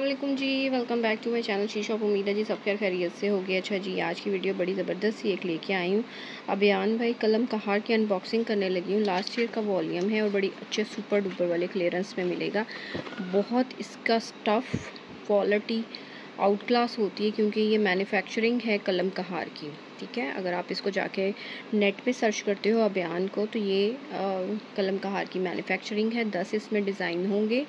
Aslam ji welcome back to my channel She Shop उम्मीद है जी सब खैर खैरियत से हो गया अच्छा जी आज की वीडियो बड़ी ज़बरदस्त सी एक लेके आई हूँ। अभियान भाई कलम कहार की अनबॉक्सिंग करने लगी हूँ। लास्ट ईयर का वॉल्यूम है और बड़ी अच्छे सुपर डुपर वाले क्लियरेंस में मिलेगा। बहुत इसका स्टफ़ क्वालिटी आउट क्लास होती है क्योंकि ये मैन्युफैक्चरिंग है कलम कहार की। ठीक है? अगर आप इसको जाके नेट पे सर्च करते हो अभियान को तो ये आ, कलम कहार की मैन्युफैक्चरिंग है। दस इसमें डिज़ाइन होंगे।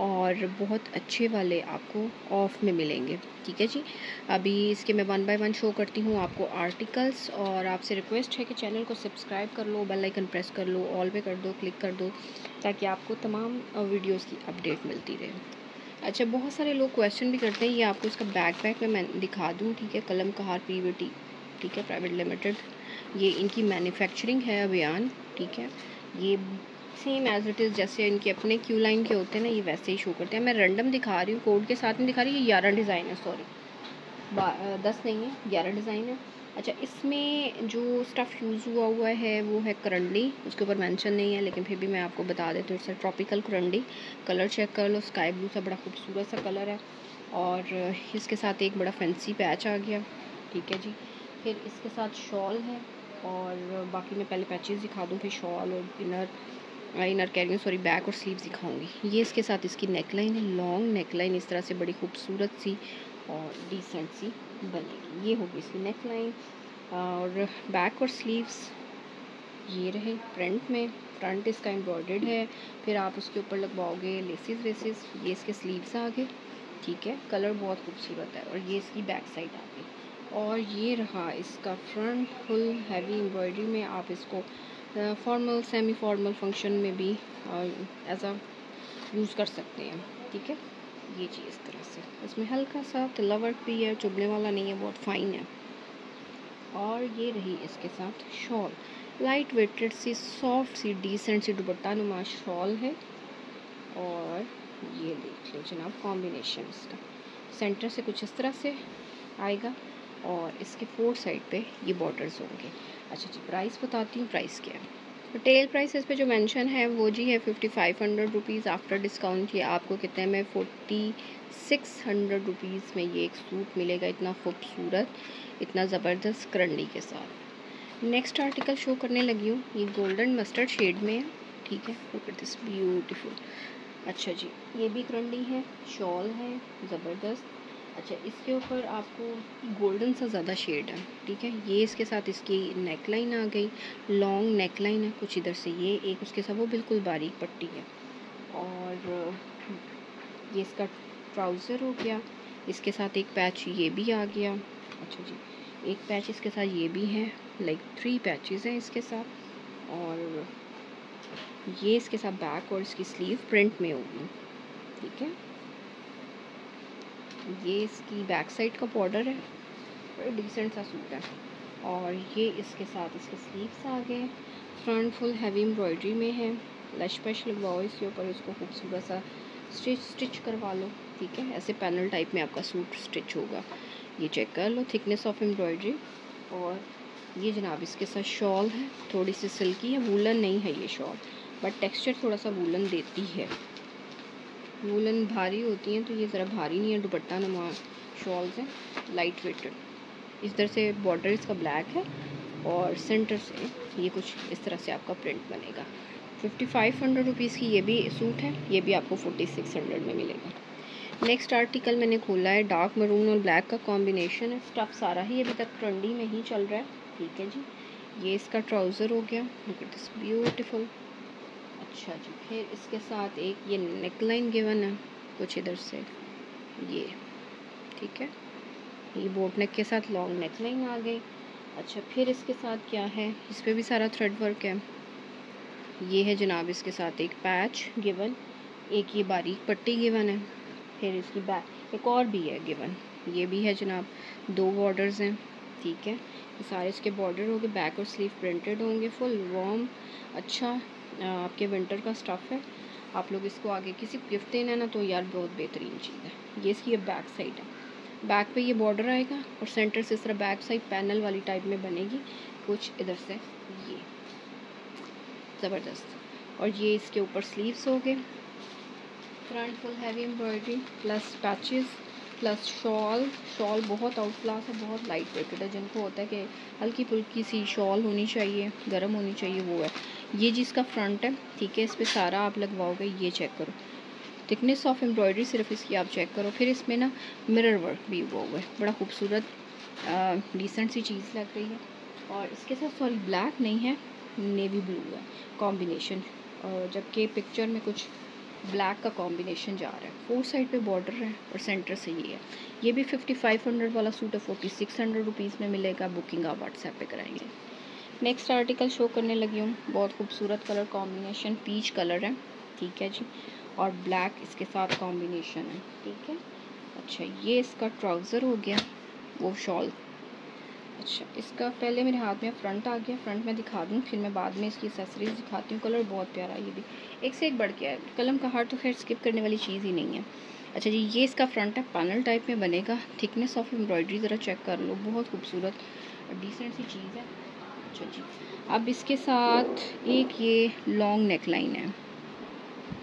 और बहुत अच्छे वाले आपको ऑफ़ में मिलेंगे। ठीक है जी? अभी इसके मैं वन बाय वन शो करती हूँ आपको आर्टिकल्स और आपसे रिक्वेस्ट है कि चैनल को सब्सक्राइब कर लो बेल आइकन प्रेस कर लो ऑल पे कर दो क्लिक कर दो, ताकि आपको तमाम वीडियोस की अपडेट मिलती रहे। अच्छा बहुत सारे लोग क्वेश्चन भी करते हैं, ये आपको इसका बैक पैक में मैं दिखा दूँ, ठीक है? कलम कहार पी ठीक है? प्राइवेट लिमिटेड ये इनकी मैन्युफैक्चरिंग है अभियान, ठीक है? ये सेम एज इट इज़ जैसे इनके अपने क्यू लाइन के होते हैं ना, ये वैसे ही शो करते हैं। मैं रैंडम दिखा रही हूँ कोड के साथ में दिखा रही हूँ ग्यारह डिज़ाइन है सॉरी दस नहीं है, ग्यारह डिज़ाइन है। अच्छा इसमें जो स्टफ़ यूज़ हुआ हुआ है, वो है करंडी उसके ऊपर मेंशन नहीं है, लेकिन फिर भी मैं आपको बता देती हूँ it's tropical karandi colour check कर लो स्काई ब्लू सा बड़ा खूबसूरत सा कलर है, और इसके साथ एक बड़ा फैंसी पैच आ गया, ठीक है जी। फिर इसके साथ शॉल है, और बाकी मैं पहले पैचेस दिखा दूँ, फिर शॉल और इनर इनर हूँ सॉरी बैक और स्लीव दिखाऊँगी। ये इसके साथ इसकी नेकलाइन है लॉन्ग नेकलाइन इस तरह से बड़ी खूबसूरत सी और डिसेंट सी बनेगी। ये होगी इसकी नेकलाइन और बैक और स्लीव्स ये रहे फ्रंट में। फ्रंट इसका एम्ब्रॉयड है। फिर आप उसके ऊपर लगवाओगे लेसिस वेसिस ये इसके स्लीव्स आ गए ठीक है? कलर बहुत खूबसूरत है और ये इसकी बैक साइड आ गई और ये रहा इसका फ्रंट फुल हैवी एम्ब्रॉयडरी में आप इसको फॉर्मल सेमी फॉर्मल फ़ंक्शन में भी एज अ यूज़ कर सकते हैं, ठीक है? ये चीज़ इस तरह से। इसमें हल्का सा तिल्ला भी है, चुभने वाला नहीं है, बहुत फाइन है। और ये रही इसके साथ शॉल लाइट वेटेड सी सॉफ्ट सी डिसेंट सी दुपट्टा नुमा शॉल है। और ये देख लो जनाब कॉम्बिनेशन इसका। सेंटर से कुछ इस तरह से आएगा और इसके फोर साइड पे ये बॉर्डर्स होंगे। अच्छा जी प्राइस बताती हूँ प्राइस क्या है रिटेल प्राइस इस पर जो मेंशन है, वो जी है fifty five hundred rupees after discount ये आपको कितने में फोर्टी सिक्स हंड्रेड रुपीज़ में ये एक सूट मिलेगा, इतना खूबसूरत, इतना ज़बरदस्त करंडी के साथ। नेक्स्ट आर्टिकल शो करने लगी हूँ। ये गोल्डन मस्टर्ड शेड में है, ठीक है? दिस ब्यूटीफुल अच्छा जी, ये भी करंडी है शॉल है, ज़बरदस्त। अच्छा इसके ऊपर आपको गोल्डन सा ज़्यादा शेड है, ठीक है? ये इसके साथ इसकी नेक लाइन आ गई लॉन्ग नेक लाइन है, कुछ इधर से ये, एक उसके साथ, वो बिल्कुल बारीक पट्टी है। और ये इसका ट्राउज़र हो गया, इसके साथ एक पैच ये भी आ गया। अच्छा जी, एक पैच इसके साथ ये भी है लाइक थ्री पैचेस हैं इसके साथ। और ये इसके साथ बैक और इसकी स्लीव प्रिंट में होगी, ठीक है? ये इसकी बैक साइड का बॉर्डर है। बड़ा डिसेंट सा सूट है। और ये इसके साथ इसके स्लीव्स आ गए। फ्रंट फुल हैवी एम्ब्रॉयडरी में है। लश पश लगवाओ इसके ऊपर इसको खूबसूरत सा स्टिच स्टिच करवा लो, ठीक है? ऐसे पैनल टाइप में आपका सूट स्टिच होगा। ये चेक कर लो थिकनेस ऑफ़ एम्ब्रॉयडरी और ये जनाब इसके साथ शॉल है। थोड़ी सी सिल्की है वूलन नहीं है ये शॉल बट टेक्सचर थोड़ा सा वूलन देती है। वूलन भारी होती हैं तो ये ज़रा भारी नहीं है, दुपट्टा नुमा शॉल्स हैं लाइट वेटेड इस तरह से बॉर्डर इसका ब्लैक है और सेंटर से ये कुछ इस तरह से आपका प्रिंट बनेगा। फिफ्टी फाइव हंड्रेड रुपीज़ की ये भी सूट है, ये भी आपको फोर्टी सिक्स हंड्रेड में मिलेगा। नेक्स्ट आर्टिकल मैंने खोला है डार्क मरून और ब्लैक का कॉम्बिनेशन है। स्टफ़ सारा ही अभी तक ट्रेंडी में ही चल रहा है। ठीक है जी। ये इसका ट्राउज़र हो गया। ब्यूटीफुल अच्छा जी फिर इसके साथ एक ये नेकलाइन गिवन है, कुछ इधर से। ये, ठीक है? ये बोट नेक के साथ लॉन्ग नेकलाइन आ गई। अच्छा फिर इसके साथ क्या है? इस पर भी सारा थ्रेड वर्क है। ये है जनाब, इसके साथ एक पैच गिवन एक ये बारीक पट्टी गिवन है। फिर इसकी बैक एक और भी है गिवन ये भी है जनाब, दो बॉर्डर्स हैं, ठीक है? सारे इसके बॉर्डर होंगे बैक और स्लीव प्रिंटेड होंगे फुल वॉर्म अच्छा। आपके विंटर का स्टफ़ है। आप लोग इसको आगे किसी गिफ्ट देना ना तो यार बहुत बेहतरीन चीज़ है। ये इसकी बैक साइड है। बैक पे ये बॉर्डर आएगा और सेंटर से इस तरह बैक साइड पैनल वाली टाइप में बनेगी। कुछ इधर से ये। ज़बरदस्त। और ये इसके ऊपर स्लीव्स हो गए। Front full heavy embroidery plus patches plus shawl shawl बहुत आउट क्लास है, बहुत लाइट वेटेड है। जिनको होता है कि हल्की फुल्की सी शॉल होनी चाहिए, गर्म होनी चाहिए, वो है। ये जिसका फ्रंट है, ठीक है? इस पर सारा आप लगवाओगे, ये चेक करो। थिकनेस ऑफ़ एम्ब्रॉयडरी सिर्फ़ इसकी आप चेक करो। फिर इसमें ना मिरर वर्क भी हुआ हुआ है। बड़ा खूबसूरत डिसेंट सी चीज़ लग रही है। और इसके साथ सॉरी ब्लैक नहीं है नेवी ब्लू है। कॉम्बिनेशन जबकि पिक्चर में कुछ ब्लैक का कॉम्बिनेशन जा रहा है। फोर साइड पे बॉर्डर है और सेंटर से ये है। ये भी फिफ्टी फाइव हंड्रेड वाला सूट है फोर्टी सिक्स हंड्रेड रुपीज़ में मिलेगा। बुकिंग आप व्हाट्सएप पे कराएँगे नेक्स्ट आर्टिकल शो करने लगी हूँ। बहुत खूबसूरत कलर कॉम्बिनेशन पीच कलर है। ठीक है जी? और ब्लैक इसके साथ कॉम्बिनेशन है। ठीक है? अच्छा ये इसका ट्राउज़र हो गया, वो शॉल अच्छा इसका पहले मेरे हाथ में फ्रंट आ गया। फ्रंट में दिखा दूँ, फिर मैं बाद में इसकी एसेसरीज दिखाती हूँ। कलर बहुत प्यारा ये भी। एक से एक बढ़ गया है। कलम का हार तो खैर स्किप करने वाली चीज़ ही नहीं है। अच्छा जी, ये इसका फ्रंट है पैनल टाइप में बनेगा। थिकनेस ऑफ़ एम्ब्रॉयडरी ज़रा चेक कर लो। बहुत खूबसूरत डिसेंट सी चीज़ है। अच्छा जी। अब इसके साथ एक ये लॉन्ग नेक लाइन है।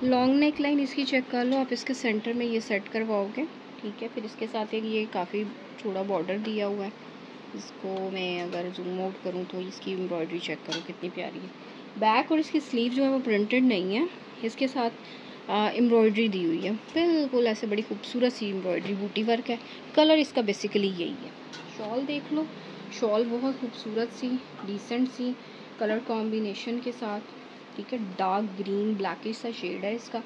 लॉन्ग नेक लाइन इसकी चेक कर लो, आप इसके सेंटर में ये सेट करवाओगे, ठीक है? फिर इसके साथ एक ये काफ़ी छोटा बॉर्डर दिया हुआ है। इसको मैं अगर जूम आउट करूँ तो इसकी एम्ब्रॉयडरी चेक करो, कितनी प्यारी है। बैक और इसकी स्लीव जो है वो प्रिंटेड नहीं है। इसके साथ एम्ब्रॉयडरी दी हुई है। बिल्कुल ऐसे बड़ी खूबसूरत सी एम्ब्रॉयडरी बूटी वर्क है। कलर इसका बेसिकली यही है। शॉल देख लो। शॉल बहुत खूबसूरत सी डिसेंट सी कलर कॉम्बिनेशन के साथ, ठीक है? डार्क ग्रीन ब्लैकिश सा शेड है इसका।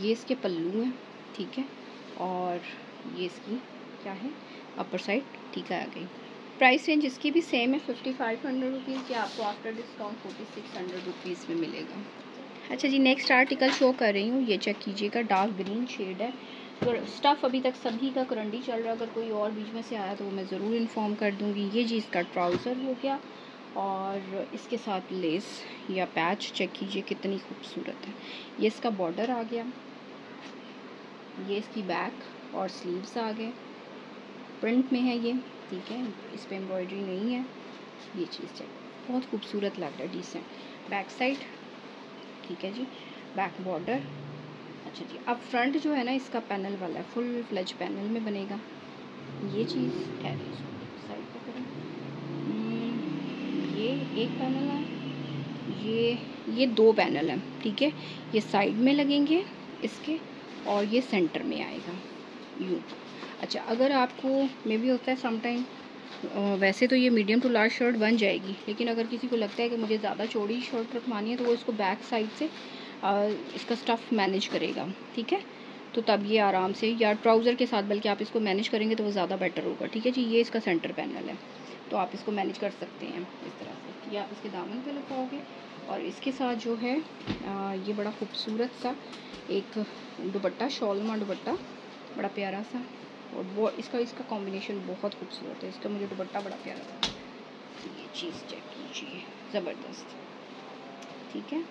ये इसके पल्लू हैं, ठीक है? और ये इसकी क्या है? अपर साइड ठीक है, आ गई। प्राइस रेंज इसकी भी सेम है फिफ्टी फाइव हंड्रेड रुपीज़ की आपको after discount forty six hundred rupees में मिलेगा। अच्छा जी नेक्स्ट आर्टिकल शो कर रही हूँ। ये चेक कीजिएगा डार्क ग्रीन शेड है। स्टफ़ अभी तक सभी का करंडी चल रहा है, अगर कोई और बीच में से आया तो मैं ज़रूर इन्फॉर्म कर दूँगी। ये जी इसका ट्राउज़र हो गया और इसके साथ लेस या पैच चेक कीजिए, कितनी खूबसूरत है। ये इसका बॉर्डर आ गया। ये इसकी बैक और स्लीव्स आ गए। प्रिंट में है ये, ठीक है? इस पर एम्ब्रॉयडरी नहीं है। ये चीज़ चेक बहुत खूबसूरत लग रहा है डिसेंट बैक साइड ठीक है जी? बैक बॉर्डर अच्छा जी अब फ्रंट जो है ना, इसका पैनल वाला है फुल फ्लेज पैनल में बनेगा। ये चीज़ साइड ये एक पैनल है, ये ये दो पैनल हैं, ठीक है? ये साइड में लगेंगे इसके और ये सेंटर में आएगा यूँ अच्छा अगर आपको मे भी होता है समटाइम वैसे तो ये मीडियम टू लार्ज शर्ट बन जाएगी, लेकिन अगर किसी को लगता है कि मुझे ज़्यादा चौड़ी शर्ट रखवानी है तो वो इसको बैक साइड से इसका स्टफ़ मैनेज करेगा ठीक है? तो तब ये आराम से या ट्राउज़र के साथ बल्कि आप इसको मैनेज करेंगे तो वो ज़्यादा बेटर होगा ठीक है जी? ये इसका सेंटर पैनल है तो आप इसको मैनेज कर सकते हैं इस तरह से। या इसके दामन पे लगाओगे और इसके साथ जो है आ, ये बड़ा खूबसूरत सा एक दुपट्टा शॉलमा दुपट्टा बड़ा प्यारा सा और वो इसका इसका कॉम्बिनेशन बहुत खूबसूरत है। इसका मुझे दुपट्टा बड़ा प्यारा था ये चीज़ चेक कीजिए ज़बरदस्त ठीक है?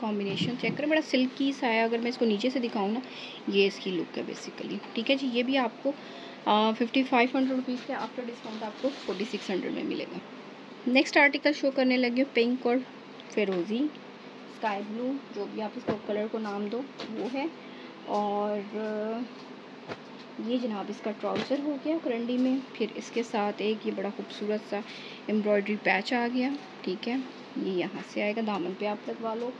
कॉम्बिनेशन चेक करें। बड़ा सिल्की सा है, अगर मैं इसको नीचे से दिखाऊँ ना, ये इसकी लुक है बेसिकली ठीक है जी, ये भी आपको फिफ्टी फाइव हंड्रेड रुपीज़ के आफ्टर डिस्काउंट आपको फोर्टी सिक्स हंड्रेड में मिलेगा। नेक्स्ट आर्टिकल शो करने लगे हो पिंक और फेरोज़ी स्काई ब्लू जो भी आप इसको कलर को नाम दो, वो है। और, ये जनाब इसका ट्राउज़र हो गया करंडी में, फिर इसके साथ एक ये बड़ा खूबसूरत सा एम्ब्रॉयडरी पैच आ गया। ठीक है, ये यहाँ से आएगा, दामन पे आप लगवा लो।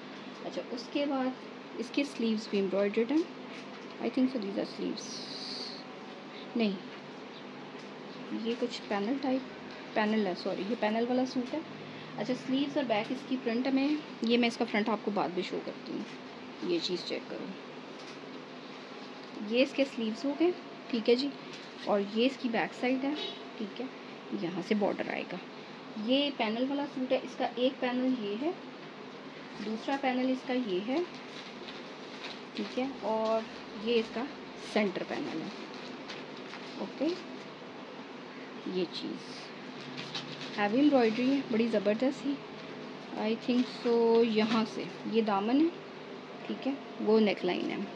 अच्छा उसके बाद इसके स्लीव्स भी एम्ब्रॉयड हैं। I think so these are sleeves नहीं। ये कुछ पैनल टाइप पैनल है सॉरी ये पैनल वाला सूट है। अच्छा स्लीव्स और बैक इसकी फ्रंट में ये मैं इसका फ्रंट आपको बाद में शो करती हूँ। ये चीज़ चेक करो। ये इसके स्लीव्स हो गए, ठीक है जी। और ये इसकी बैक साइड है, ठीक है। यहाँ से बॉर्डर आएगा। ये पैनल वाला सूट है, इसका एक पैनल ये है। दूसरा पैनल इसका ये है, ठीक है, और ये इसका सेंटर पैनल है ओके ये चीज़। हैवी एम्ब्रॉयडरी है, बड़ी ज़बरदस्त ही। आई थिंक सो यहाँ से, ये दामन है, ठीक है, वो नेक लाइन है।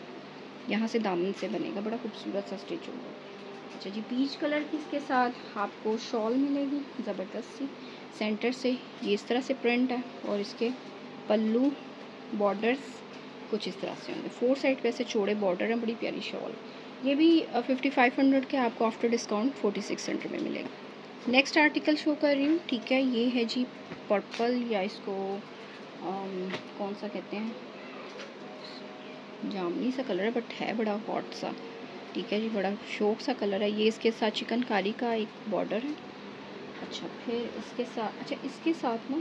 यहाँ से दामन से बनेगा, बड़ा खूबसूरत सा स्टिच होगा। अच्छा जी पीच कलर की इसके साथ आपको शॉल मिलेगी? ज़बरदस्त सी। सेंटर से ये इस तरह से प्रिंट है, और इसके पल्लू बॉर्डर्स कुछ इस तरह से होंगे। फोर साइड पे ऐसे चौड़े बॉर्डर हैं बड़ी प्यारी शॉल ये भी फिफ्टी फाइव हंड्रेड के आपको after discount forty six hundred में मिलेगा। नेक्स्ट आर्टिकल शो कर रही हूँ। ठीक है ये है जी पर्पल या इसको आम, कौन सा कहते हैं? जामनी सा कलर है बट है बड़ा हॉट सा। ठीक है जी बड़ा शौक सा कलर है। ये इसके साथ चिकनकारी का एक बॉर्डर है। अच्छा फिर इसके साथ अच्छा इसके साथ ना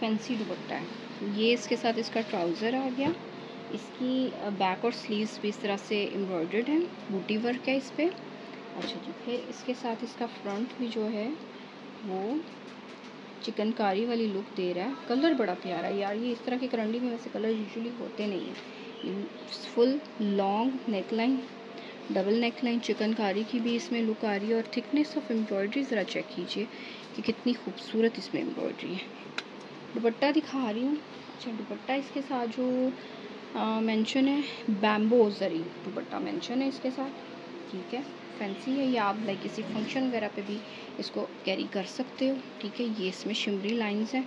फैंसी दुपट्टा है। ये इसके साथ इसका ट्राउज़र आ गया। इसकी बैक और स्लीव्स भी इस तरह से एम्ब्रॉयडर्ड है। बूटी वर्क है इस पर अच्छा जी, फिर इसके साथ इसका फ्रंट भी जो है, वो चिकनकारी वाली लुक दे रहा है। कलर बड़ा प्यारा है यार। ये इस तरह के करंडी में वैसे कलर यूजुअली होते नहीं हैं। Full long neckline double neckline chikankari की भी इसमें लुक आ रही है। और थिकनेस ऑफ़ एम्ब्रॉयडरी ज़रा चेक कीजिए कि कितनी खूबसूरत इसमें एम्ब्रॉयडरी है। दुपट्टा दिखा रही हूँ। अच्छा दुपट्टा इसके साथ जो मेंशन है बैम्बो जरी दुपट्टा मेंशन है इसके साथ। ठीक है फैंसी है या आप लाइक किसी फ़ंक्शन वगैरह पे भी इसको कैरी कर सकते हो। ठीक है, ये इसमें शिमरी लाइंस हैं।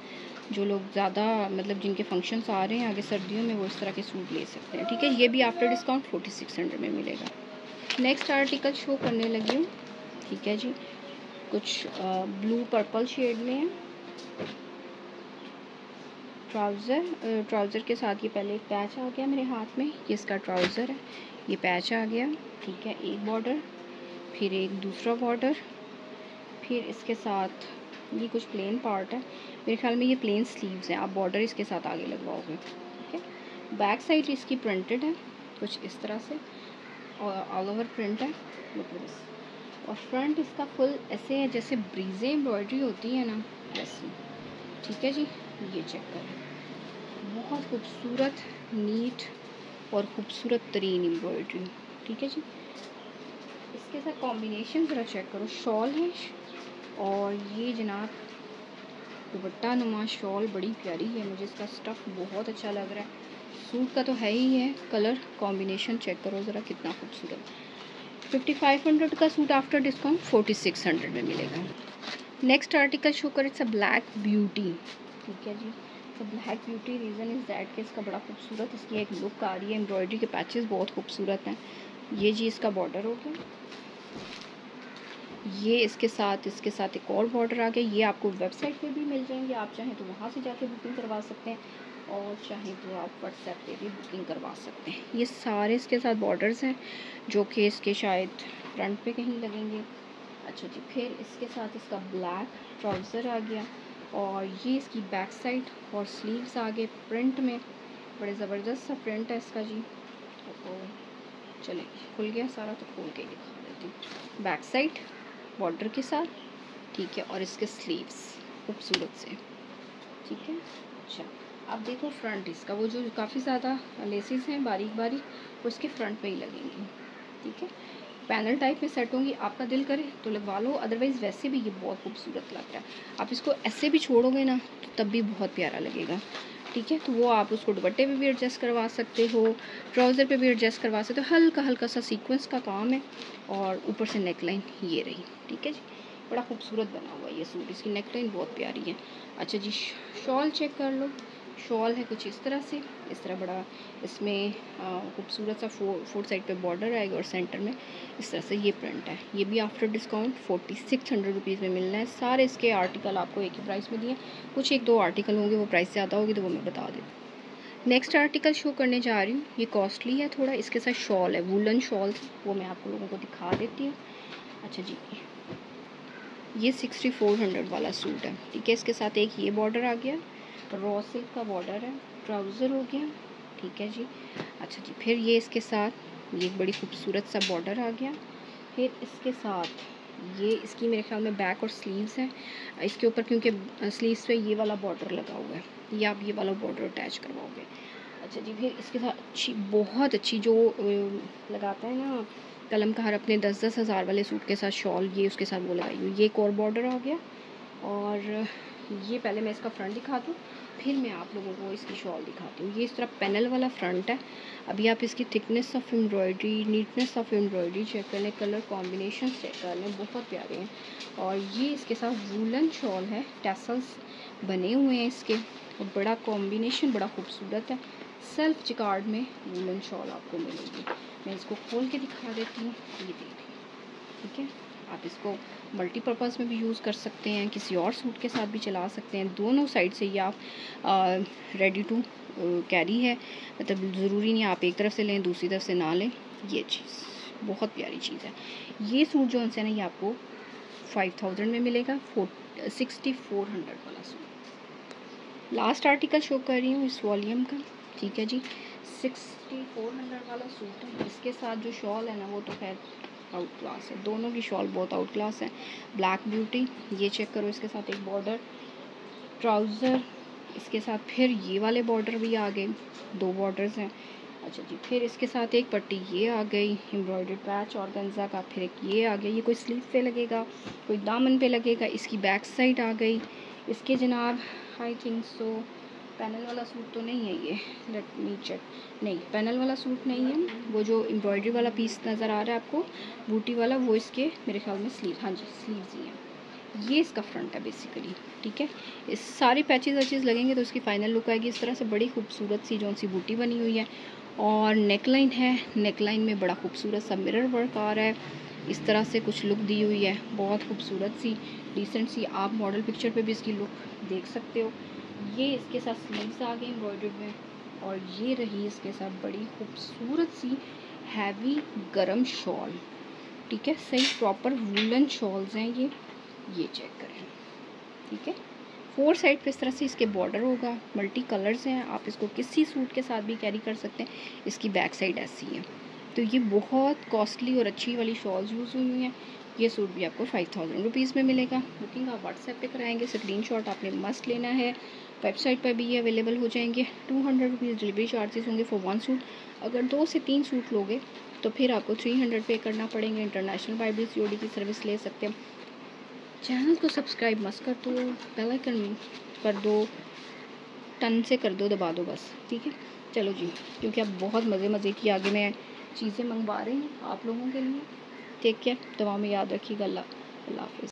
जो लोग ज़्यादा मतलब जिनके फ़ंक्शंस आ रहे हैं आगे सर्दियों में वो इस तरह के सूट ले सकते हैं। ठीक है, ये भी after discount forty six hundred में मिलेगा। नेक्स्ट आर्टिकल शो करने लगी हूँ। ठीक है जी, कुछ ब्लू पर्पल शेड में है। ट्राउज़र ट्राउज़र के साथ ये पहले एक पैच आ गया मेरे हाथ में, ये इसका ट्राउज़र है। ये पैच आ गया, ठीक है, एक बॉर्डर, फिर एक दूसरा बॉर्डर, फिर इसके साथ ये कुछ प्लेन पार्ट है। मेरे ख्याल में ये प्लेन स्लीव्स हैं, आप बॉर्डर इसके साथ आगे लगवाओगे, ठीक है। बैक साइड इसकी प्रिंटेड है, कुछ इस तरह से, और ऑल ओवर प्रिंट है और फ्रंट इसका फुल ऐसे है जैसे ब्रीजें, एम्ब्रॉयडरी होती है ना, वैसी, ठीक है जी। ये चेक करें। बहुत खूबसूरत नीट और ख़ूबसूरत तरीन एम्ब्रॉयडरी ठीक है जी? इसके साथ कॉम्बिनेशन ज़रा चेक करो। शॉल है और ये जनाब दुपट्टा नुमा शॉल बड़ी प्यारी है। मुझे इसका स्टफ़ बहुत अच्छा लग रहा है। सूट का तो है ही है। कलर कॉम्बिनेशन चेक करो ज़रा कितना खूबसूरत। फिफ्टी फाइव हंड्रेड का suit after discount forty six hundred में मिलेगा। नेक्स्ट आर्टिकल शो कर। इट्स अ ब्लैक ब्यूटी ठीक है जी। तो black beauty reason is that कि इसका बड़ा खूबसूरत, इसकी एक लुक आ रही है एम्ब्रॉयडरी के पैचेस बहुत खूबसूरत हैं। ये जी इसका बॉर्डर हो गया। ये इसके साथ इसके साथ एक और बॉर्डर आ गया। ये आपको वेबसाइट पे भी मिल जाएँगे। आप चाहें तो वहाँ से जाके बुकिंग करवा सकते हैं और चाहें तो आप व्हाट्सएप पे भी बुकिंग करवा सकते हैं। ये सारे इसके साथ बॉर्डर्स हैं, जो कि इसके शायद फ्रंट पे कहीं लगेंगे। अच्छा जी, फिर इसके साथ इसका ब्लैक ट्राउज़र आ गया। और ये इसकी बैक साइड और स्लीव्स आगे प्रिंट में। बड़े ज़बरदस्त सा प्रिंट है इसका जी। तो चले, खुल गया सारा तो खोल के दिखा देती हूँ। बैक साइड बॉर्डर के साथ, ठीक है, और इसके स्लीव्स खूबसूरत से। ठीक है? अच्छा अब देखो फ्रंट इसका, वो जो काफ़ी ज़्यादा लेसिस हैं बारीक बारीक उसके फ्रंट पे ही लगेंगे। ठीक है? पैनल टाइप में सेट होंगी, आपका दिल करे तो लगवा लो अदरवाइज़ वैसे भी ये बहुत खूबसूरत लग रहा है। आप इसको ऐसे भी छोड़ोगे ना तो तब भी बहुत प्यारा लगेगा। ठीक है? तो वो आप उसको दुपट्टे पे भी एडजस्ट करवा सकते हो ट्राउज़र पे भी एडजस्ट करवा सकते हो हल्का हल्का सा सीक्वेंस का काम है, और ऊपर से नेकलाइन ये रही। ठीक है जी? बड़ा खूबसूरत बना हुआ है ये सूट, इसकी नेकलाइन बहुत प्यारी है। अच्छा जी शॉल चेक कर लो। शॉल है कुछ इस तरह से, इस तरह बड़ा इसमें खूबसूरत सा फोर फोर साइड पे बॉर्डर आएगा और सेंटर में इस तरह से ये प्रिंट है। ये भी after discount forty six hundred rupees में मिलना है। सारे इसके आर्टिकल आपको एक ही प्राइस में दिए कुछ एक दो आर्टिकल होंगे, वो प्राइस ज़्यादा होगी तो वो मैं बता देती नेक्स्ट आर्टिकल शो करने जा रही हूँ। ये कॉस्टली है थोड़ा, इसके साथ शॉल है वुलन शॉल वो मैं आप लोगों को दिखा देती हूँ। अच्छा जी, ये सिक्सटी फोर हंड्रेड वाला सूट है। ठीक है, इसके साथ एक ये बॉर्डर आ गया। रॉ सिल्क का बॉर्डर है। ट्राउज़र हो गया। ठीक है जी। अच्छा जी, फिर ये इसके साथ, ये एक बड़ी खूबसूरत सा बॉर्डर आ गया। फिर इसके साथ, ये इसकी मेरे ख्याल में बैक और स्लीव्स है। इसके ऊपर क्योंकि स्लीव्स पे ये वाला बॉर्डर लगा हुआ है। ये आप ये वाला बॉर्डर अटैच करवाओगे। अच्छा जी, फिर इसके साथ अच्छी, बहुत अच्छी जो लगाता है ना कलम का हर अपने दस दस हज़ार वाले सूट के साथ शॉल ये उसके साथ वो लगाई हुई ये एक और बॉर्डर आ गया। और ये पहले मैं इसका फ्रंट दिखा दूँ फिर मैं आप लोगों को इसकी शॉल दिखाती हूँ। ये इस तरह पैनल वाला फ्रंट है। अभी आप इसकी thickness of embroidery neatness of embroidery check कर लें कलर कॉम्बिनेशन चेक कर लें बहुत प्यारे हैं। और ये इसके साथ वूलन शॉल है टेसल्स बने हुए हैं इसके। और बड़ा कॉम्बिनेशन बड़ा खूबसूरत है। सेल्फ चिकार्ड में वूलन शॉल आपको मिलेगी। मैं इसको खोल के दिखा देती हूँ, ये देखिए ठीक है? आप इसको मल्टीपर्पज़ में भी यूज़ कर सकते हैं, किसी और सूट के साथ भी चला सकते हैं। दोनों साइड से ये आप रेडी टू कैरी है। मतलब ज़रूरी नहीं आप एक तरफ़ से लें, दूसरी तरफ़ से ना लें। ये चीज़ बहुत प्यारी चीज़ है। ये सूट जो उनसे ना ये आपको फाइव थाउज़ेंड में मिलेगा, फोर सिक्सटी फोर हंड्रेड वाला सूट लास्ट आर्टिकल शो कर रही हूँ इस वॉल्यूम का। ठीक है जी। सिक्सटी फोर हंड्रेड वाला सूट है। इसके साथ जो शॉल है ना, वो तो खैर आउट क्लास है। दोनों की शॉल बहुत आउट क्लास है। ब्लैक ब्यूटी, ये चेक करो इसके साथ एक बॉर्डर। ट्राउज़र, इसके साथ फिर ये वाले बॉर्डर भी आ गए। दो बॉर्डर्स हैं। अच्छा जी, फिर इसके साथ एक पट्टी ये आ गई, एम्ब्रॉयडर्ड पैच और गंजा का, फिर एक ये आ गया। ये कोई स्लीव पे लगेगा, कोई दामन पे लगेगा। इसकी बैक साइड आ गई। इसके जनाब आई थिंक सो पैनल वाला सूट तो नहीं है ये। लेट मी चेक नहीं, पैनल वाला सूट नहीं है। वो जो एम्ब्रॉयडरी वाला पीस नज़र आ रहा है आपको बूटी वाला, वो इसके, मेरे ख्याल में स्लीव हाँ जी स्लीव्स ही हैं। ये इसका फ्रंट है बेसिकली ठीक है? इस सारी पैचेज वैचेज लगेंगे तो इसकी फाइनल लुक आएगी। इस तरह से बड़ी खूबसूरत सी जो सी बूटी बनी हुई है। और नेकलाइन है। नेकलाइन में बड़ा खूबसूरत सा मिरर वर्क आ रहा है। इस तरह से कुछ लुक दी हुई है। बहुत खूबसूरत सी डिसेंट सी। आप मॉडल पिक्चर पे भी इसकी लुक देख सकते हो। ये इसके साथ स्लीव्स आ गए एम्ब्रॉयडर्ड में, और ये रही इसके साथ बड़ी खूबसूरत सी हैवी गरम शॉल ठीक है? सही प्रॉपर वुलन शॉल्स हैं ये। ये चेक करें। ठीक है? फोर साइड पे इस तरह से इसके बॉर्डर होगा। मल्टी कलर्स हैं। आप इसको किसी सूट के साथ भी कैरी कर सकते हैं। इसकी बैक साइड ऐसी है। तो ये बहुत कॉस्टली और अच्छी वाली शॉल्स यूज़ हुई हुई हैं। ये सूट भी आपको फाइव थाउज़ेंड रुपीज़ में मिलेगा। बुकिंग आप व्हाट्सएप पे कराएँगे स्क्रीन शॉट आपने मस्ट लेना है। वेबसाइट पर भी ये अवेलेबल हो जाएँगे। Two hundred rupees delivery charges होंगे फॉर वन सूट अगर दो से तीन सूट लोगे तो फिर आपको थ्री हंड्रेड पे करना पड़ेंगे। इंटरनेशनल बाइबल सी की सर्विस ले सकते हैं। चैनल को सब्सक्राइब मस्त कर दो। बेल आइकन कर दो। टन से कर दो, दबा दो बस। ठीक है? चलो जी, क्योंकि आप बहुत मज़े मज़े की आगे मैं चीज़ें मंगवा रही हूँ आप लोगों के लिए। ठीक है दवा में याद रखिएगा। अल्लाह अल्लाह हाफिज़।